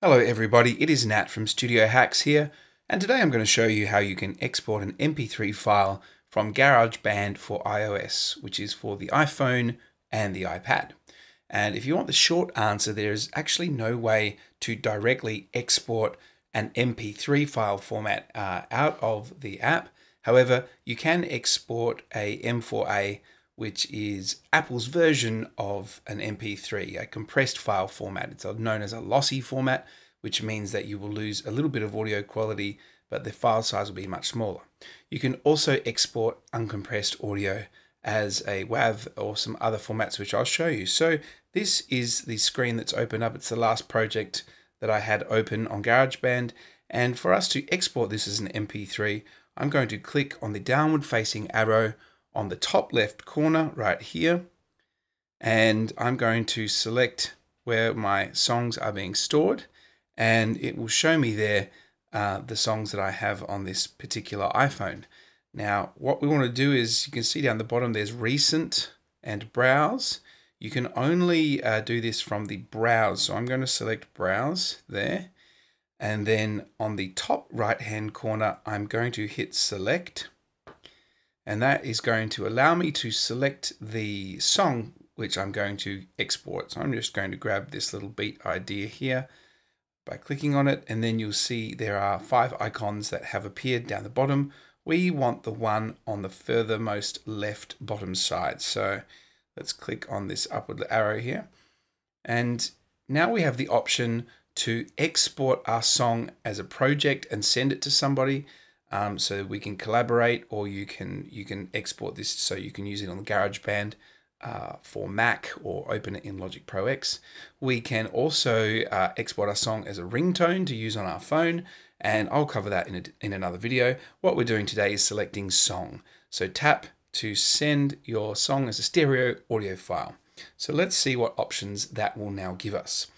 Hello everybody, it is Nat from Studio Hacks here, and today I'm going to show you how you can export an MP3 file from GarageBand for iOS, which is for the iPhone and the iPad. And if you want the short answer, there is actually no way to directly export an MP3 file format uh, out of the app. However, you can export a M4A which is Apple's version of an MP3, a compressed file format. It's known as a lossy format, which means that you will lose a little bit of audio quality, but the file size will be much smaller. You can also export uncompressed audio as a WAV or some other formats, which I'll show you. So this is the screen that's open up. It's the last project that I had open on GarageBand. And for us to export this as an MP3, I'm going to click on the downward facing arrow on the top left corner right here. And I'm going to select where my songs are being stored and it will show me there uh, the songs that I have on this particular iPhone. Now, what we want to do is you can see down the bottom there's recent and browse. You can only uh, do this from the browse. So I'm going to select browse there. And then on the top right hand corner, I'm going to hit select and that is going to allow me to select the song which I'm going to export. So I'm just going to grab this little beat idea here by clicking on it and then you'll see there are five icons that have appeared down the bottom. We want the one on the furthermost left bottom side. So let's click on this upward arrow here. And now we have the option to export our song as a project and send it to somebody um, so we can collaborate or you can you can export this so you can use it on the GarageBand uh, for Mac or open it in Logic Pro X. We can also uh, export our song as a ringtone to use on our phone and I'll cover that in, a, in another video. What we're doing today is selecting song. So tap to send your song as a stereo audio file. So let's see what options that will now give us.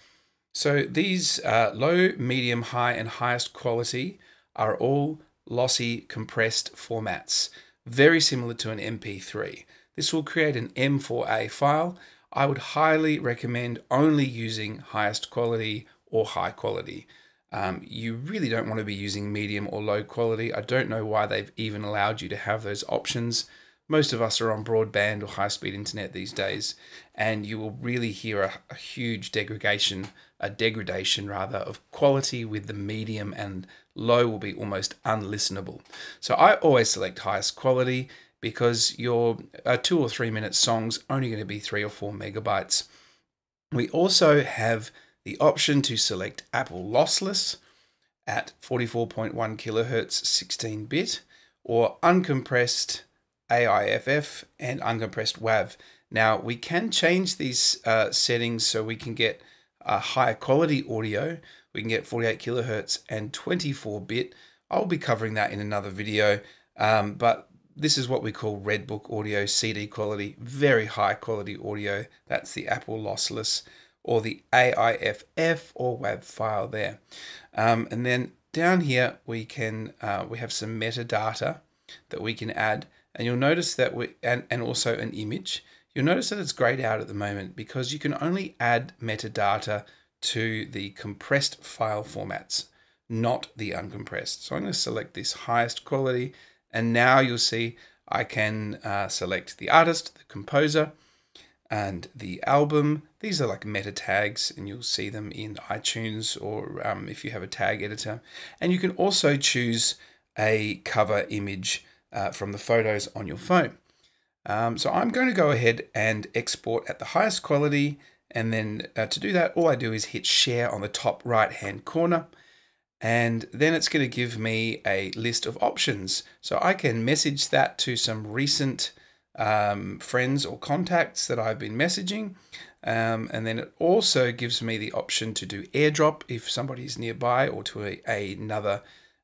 So these uh, low, medium, high, and highest quality are all lossy compressed formats, very similar to an MP3. This will create an M4A file. I would highly recommend only using highest quality or high quality. Um, you really don't want to be using medium or low quality. I don't know why they've even allowed you to have those options. Most of us are on broadband or high speed internet these days, and you will really hear a, a huge degradation, a degradation rather, of quality with the medium and low will be almost unlistenable. So I always select highest quality because your uh, two or three minute songs only going to be three or four megabytes. We also have the option to select Apple lossless at 44.1 kilohertz 16 bit or uncompressed AIFF and uncompressed WAV. Now we can change these uh, settings so we can get a higher quality audio. We can get 48 kilohertz and 24 bit. I'll be covering that in another video, um, but this is what we call Redbook audio CD quality, very high quality audio. That's the Apple lossless or the AIFF or WAV file there. Um, and then down here we can uh, we have some metadata that we can add and you'll notice that we, and, and also an image, you'll notice that it's grayed out at the moment because you can only add metadata to the compressed file formats, not the uncompressed. So I'm going to select this highest quality and now you'll see I can uh, select the artist, the composer, and the album. These are like meta tags, and you'll see them in iTunes or um, if you have a tag editor. And you can also choose a cover image uh, from the photos on your phone. Um, so I'm going to go ahead and export at the highest quality. And then uh, to do that, all I do is hit share on the top right hand corner. And then it's going to give me a list of options. So I can message that to some recent um, friends or contacts that I've been messaging. Um, and then it also gives me the option to do airdrop if somebody's nearby or to a, another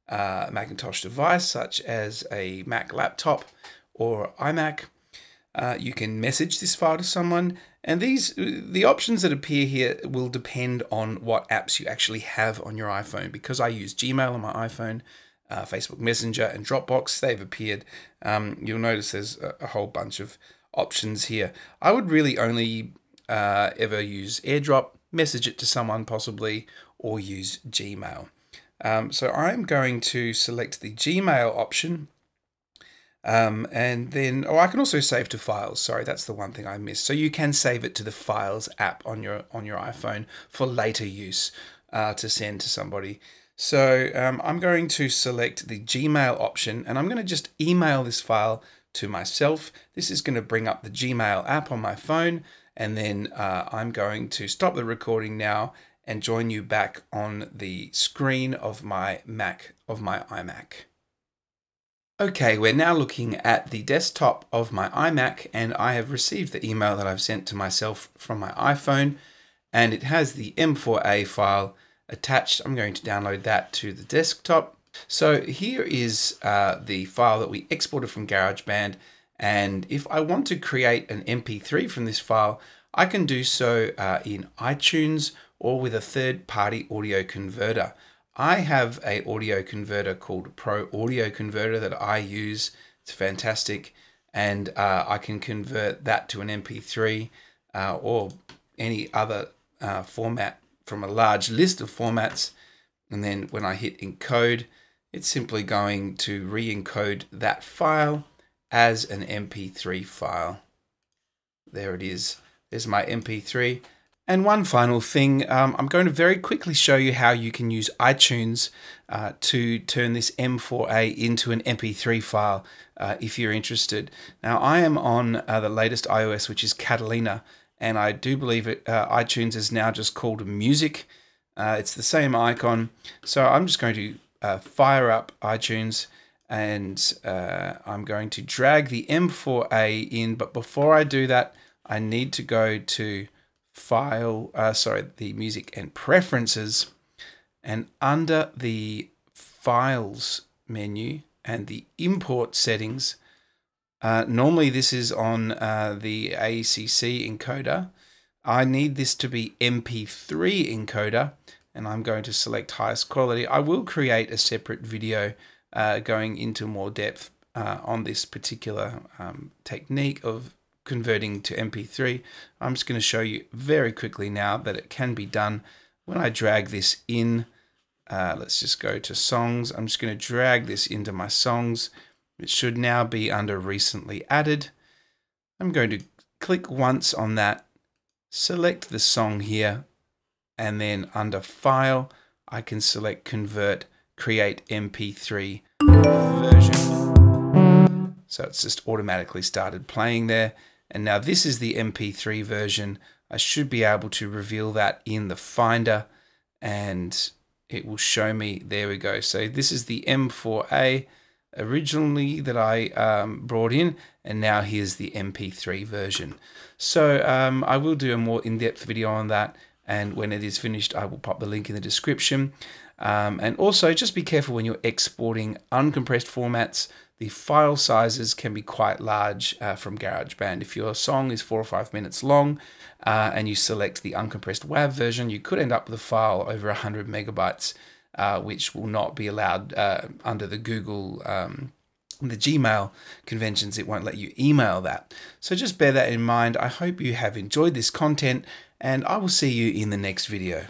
uh, Macintosh device, such as a Mac laptop or iMac. Uh, you can message this file to someone, and these the options that appear here will depend on what apps you actually have on your iPhone. Because I use Gmail on my iPhone, uh, Facebook Messenger, and Dropbox, they've appeared. Um, you'll notice there's a, a, whole bunch of options here. I would really only uh, ever use AirDrop, message it to someone possibly, or use Gmail. Um, so I'm going to select the Gmail option um, and then, oh, I can also save to files. Sorry, that's the one thing I missed. So you can save it to the Files app on your on your iPhone for later use uh, to send to somebody. So um, I'm going to select the Gmail option, and I'm going to just email this file to myself. This is going to bring up the Gmail app on my phone, and then uh, I'm going to stop the recording now and join you back on the screen of my Mac of my iMac. Okay, we're now looking at the desktop of my iMac and I have received the email that I've sent to myself from my iPhone and it has the M4A file attached. I'm going to download that to the desktop. So here is uh, the file that we exported from GarageBand and if I want to create an MP3 from this file, I can do so uh, in iTunes or with a third-party audio converter. I have a audio converter called Pro Audio Converter that I use. It's fantastic, and uh, I can convert that to an MP3 uh, or any other uh, format from a large list of formats. And then when I hit encode, it's simply going to re-encode that file as an MP3 file. There it is. There's my MP3. And one final thing, um, I'm going to very quickly show you how you can use iTunes uh, to turn this M4A into an MP3 file uh, if you're interested. Now, I am on uh, the latest iOS, which is Catalina, and I do believe it, uh, iTunes is now just called Music. Uh, it's the same icon. So I'm just going to uh, fire up iTunes and I'm going to drag the M4A in. But before I do that, I need to go to file, uh, sorry, the music and preferences, and under the files menu and the import settings, uh, normally this is on uh, the ACC encoder. I need this to be MP3 encoder, and I'm going to select highest quality. I will create a separate video uh, going into more depth uh, on this particular um, technique of converting to MP3. I'm just going to show you very quickly now that it can be done when I drag this in. Uh, let's just go to songs. I'm just going to drag this into my songs. It should now be under recently added. I'm going to click once on that, select the song here, and then under file, I can select convert, create MP3 version. So it's just automatically started playing there. And now this is the MP3 version. I should be able to reveal that in the Finder and it will show me, there we go. So this is the M4A originally that I um, brought in and now here's the MP3 version. So um, I will do a more in-depth video on that and when it is finished I will pop the link in the description. Um, and also just be careful when you're exporting uncompressed formats the file sizes can be quite large uh, from GarageBand. If your song is four or five minutes long uh, and you select the uncompressed WAV version, you could end up with a file over 100 megabytes, uh, which will not be allowed uh, under the Google, um, the Gmail conventions. It won't let you email that. So just bear that in mind. I hope you have enjoyed this content and I will see you in the next video.